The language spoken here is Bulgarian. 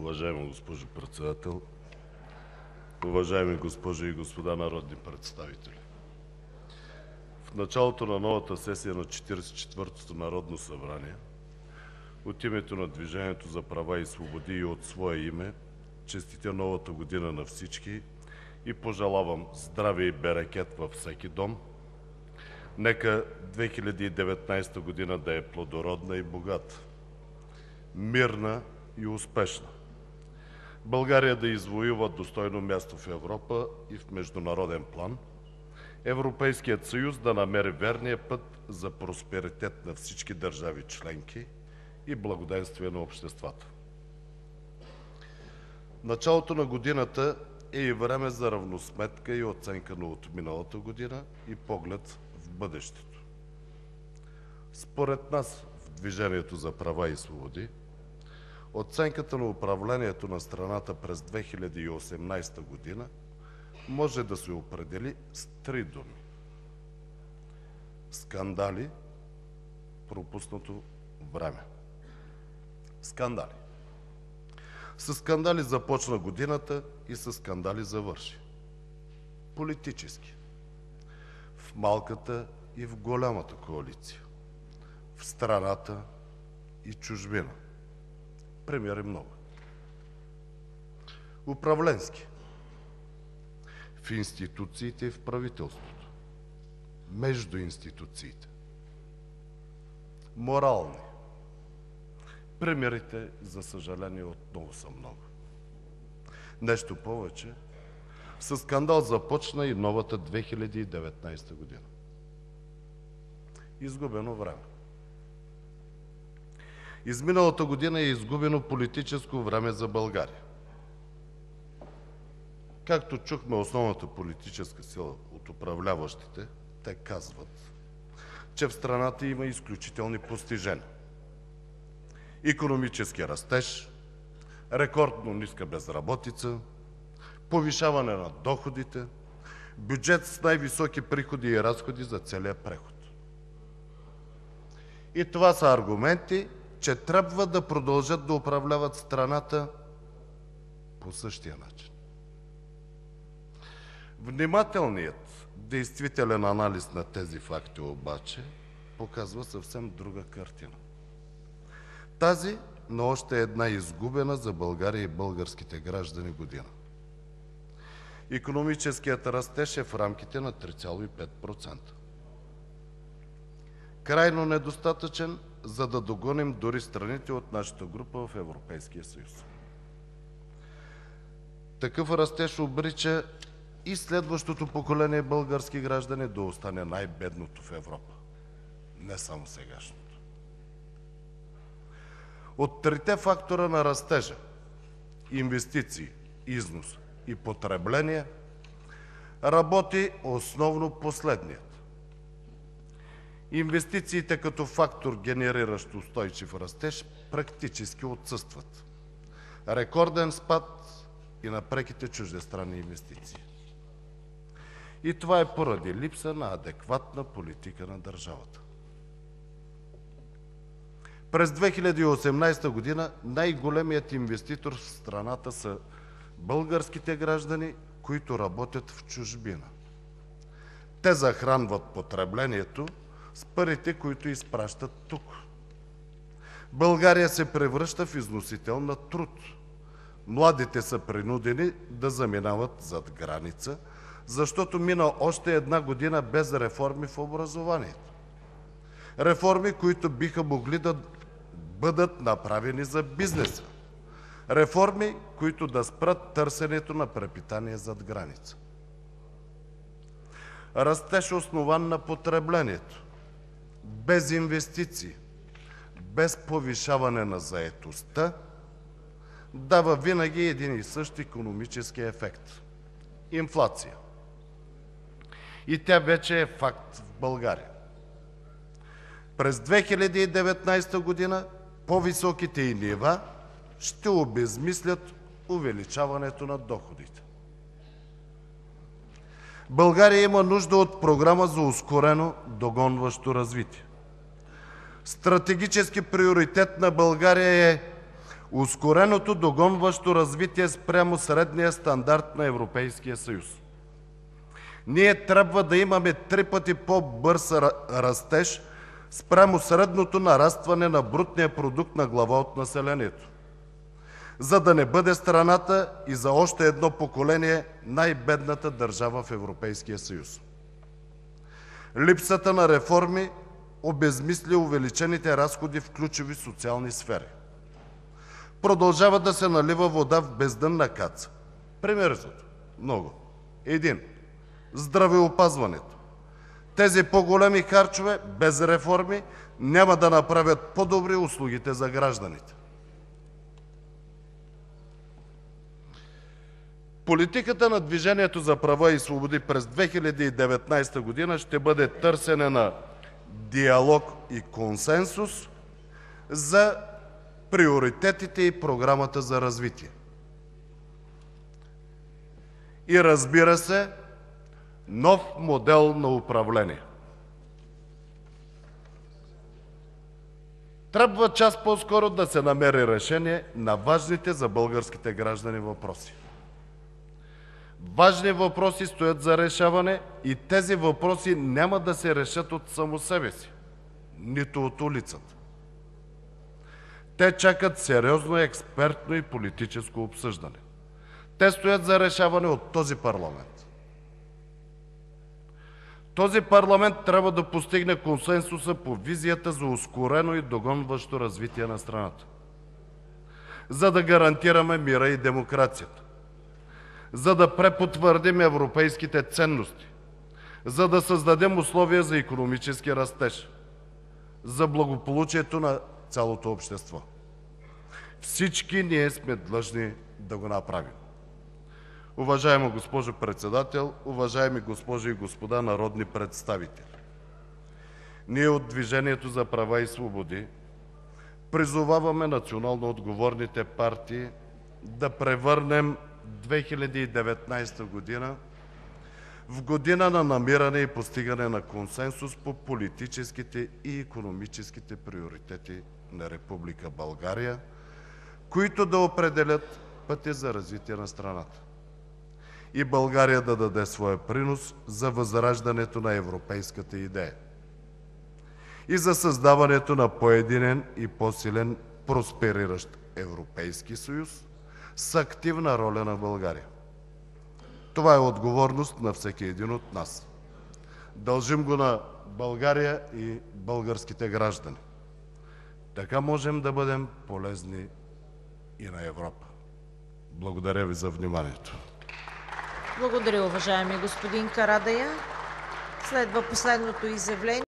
Уважаема госпожо Председател, уважаеми госпожи и господа народни представители! В началото на новата сесия на Четиридесет и народно събрание от името на „Движението за права и свободи“ и от свое име честитя Новата година на всички и пожелавам здраве и берекет във всеки дом! Нека 2019 година да е плодородна и богата, мирна и успешна, България да извоюва достойно място в Европа и в международен план, Европейският съюз да намери верния път за просперитет на всички държави членки и благоденствие на обществата. Началото на годината е и време за равносметка и оценка на отминалата година и поглед в бъдещето. Според нас в „Движението за права и свободи“ оценката на управлението на страната през 2018 г. може да се определи с три думи: скандали, пропуснато време. Скандали! Със скандали започна годината и със скандали завърши – политически, в малката и в голямата коалиция, в страната и чужбина. Примери много. Управленски – в институциите и в правителството, между институциите. Морални – примерите, за съжаление, отново са много. Нещо повече, със скандал започна и новата 2019 г. Изгубено време. Изминалата година е изгубено политическо време за България. Както чухме основната политическа сила от управляващите, те казват, че в страната има изключителни постижения – икономически растеж, рекордно ниска безработица, повишаване на доходите, бюджет с най-високи приходи и разходи за целия преход. И това са аргументи, че трябва да продължат да управляват страната по същия начин. Внимателният, действителен анализ на тези факти обаче показва съвсем друга картина – тази на още една изгубена за България и българските граждани година. Икономическият растеж е в рамките на 3,5%. Крайно недостатъчен, за да догоним дори страните от нашата група в Европейския съюз. Такъв растеж обрича и следващото поколение български граждани да остане най-бедното в Европа, не само сегашното. От трите фактора на растежа – инвестиции, износ и потребление, работи основно последният. Инвестициите като фактор, генериращ устойчив растеж, практически отсъстват. Рекорден спад и на преките чуждестранни инвестиции. И това е поради липса на адекватна политика на държавата. През 2018 г. най-големият инвеститор в страната са българските граждани, които работят в чужбина. Те захранват потреблението с парите, които изпращат тук. България се превръща в износител на труд. Младите са принудени да заминават зад граница, защото мина още една година без реформи в образованието. Реформи, които биха могли да бъдат направени за бизнеса. Реформи, които да спрат търсенето на препитание зад граница. Растеж, основан на потреблението, без инвестиции, без повишаване на заетостта, дава винаги един и същ икономически ефект – инфлация. И тя вече е факт в България. През 2019 г. по-високите й нива ще обезсмислят увеличаването на доходите. България има нужда от програма за ускорено догонващо развитие. Стратегически приоритет на България е ускореното догонващо развитие спрямо средния стандарт на Европейския съюз. Ние трябва да имаме три пъти по-бърз растеж спрямо средното нарастване на брутния продукт на глава от населението, за да не бъде страната и за още едно поколение най-бедната държава в Европейския съюз. Липсата на реформи обезсмисля увеличените разходи в ключови социални сфери. Продължава да се налива вода в бездънна каца. Примери са много. Един – здравеопазването. Тези по-големи харчове без реформи няма да направят по-добри услугите за гражданите. Политиката на Движението за права и свободи през 2019 г. ще бъде търсене на диалог и консенсус за приоритетите и Програмата за развитие и, разбира се, нов модел на управление. Трябва час по-скоро да се намери решение на важните за българските граждани въпроси. Важни въпроси стоят за решаване и тези въпроси няма да се решат от само себе си, нито от улицата. Те чакат сериозно експертно и политическо обсъждане. Те стоят за решаване от този парламент. Този парламент трябва да постигне консенсуса по визията за ускорено и догонващо развитие на страната, за да гарантираме мира и демокрацията, за да препотвърдим европейските ценности, за да създадем условия за икономически растеж, за благополучието на цялото общество. Всички ние сме длъжни да го направим. Уважаема госпожо Председател, уважаеми госпожи и господа народни представители! Ние от „Движението за права и свободи“ призоваваме национално отговорните партии да превърнем 2019 г. в година на намиране и постигане на консенсус по политическите и икономическите приоритети на Република България, които да определят пътя за развитие на страната, и България да даде своя принос за възраждането на европейската идея и за създаването на по-единен и по-силен проспериращ Европейски съюз с активна роля на България. Това е отговорност на всеки един от нас. Дължим го на България и българските граждани. Така можем да бъдем полезни и на Европа. Благодаря Ви за вниманието. Благодаря, уважаеми господин Карадайъ. Следва последното изявление